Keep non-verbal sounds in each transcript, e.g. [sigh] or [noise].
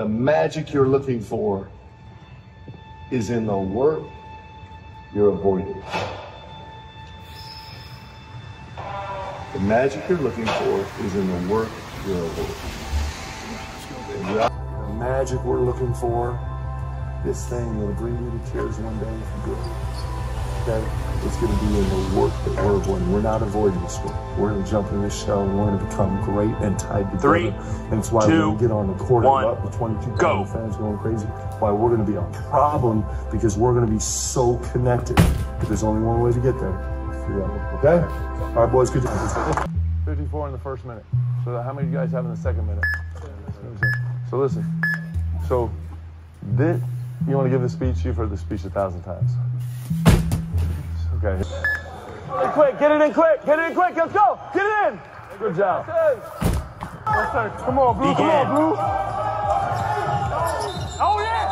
The magic you're looking for is in the work you're avoiding. The magic you're looking for is in the work you're avoiding. The magic we're looking for, this thing that'll bring you to tears one day if you do it. Okay? It's going to be in the work that we're avoiding. We're not avoiding this work. We're going to jump in this shell and we're going to become great and tied together. Three, and it's why two, we get on the court one, and up with 22,000 go. fans going crazy. Why we're going to be a problem because we're going to be so connected. But there's only one way to get there. Through that work, Okay? All right, boys, good job. 54 in the first minute. So how many of you guys have in the second minute? So listen. So this, you want to give the speech? You've heard the speech a thousand times. Okay. Get it quick, get it in quick, get it in quick, let's go, get it in. Good job. Yes, sir. Come on, Blue, come on, Blue. Oh yeah!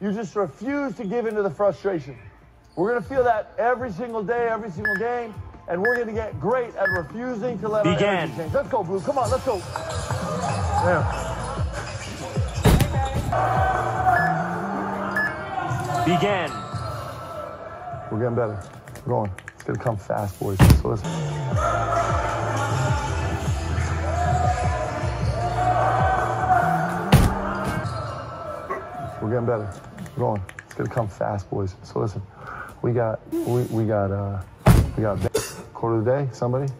You just refuse to give in to the frustration. We're going to feel that every single day, every single game, and we're going to get great at refusing to let our Begin. energy change. Let's go, Blue. Come on, let's go. Yeah. Begin. We're getting better. We're going. It's going to come fast, boys. So listen. We're getting better. We're going. It's going to come fast, boys. So listen. We got, we, we got, uh, we got quarter of the day. Somebody?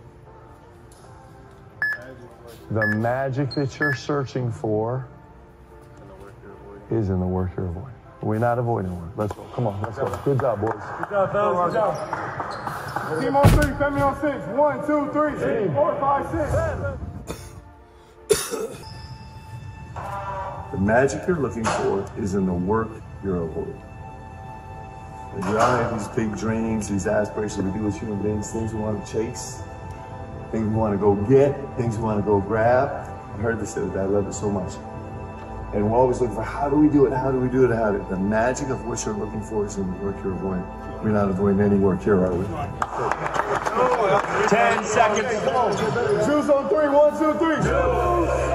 The magic that you're searching for is in the work you're avoiding. We're not avoiding work. Let's go. Come on, let's go. Good job, boys. Good job, fellas. Good job. Team on three, family on six. One, two, three, three, four, five, six. [coughs] The magic you're looking for is in the work you're avoiding. And we all have these big dreams, these aspirations we do as human beings, things we want to chase, things we want to go get, things we want to go grab. I heard this the other day. I love it so much. And we're always looking for how do we do it? How do we do it? How do it. The magic of what you're looking for is in the work you're avoiding. We're not avoiding any work here, are we? 10 seconds. Juice on three. One, two, three. The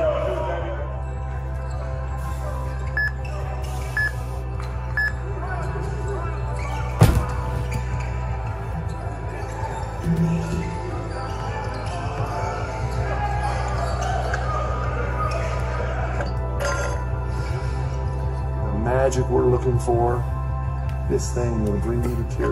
magic we're looking for, this thing will bring you to tears.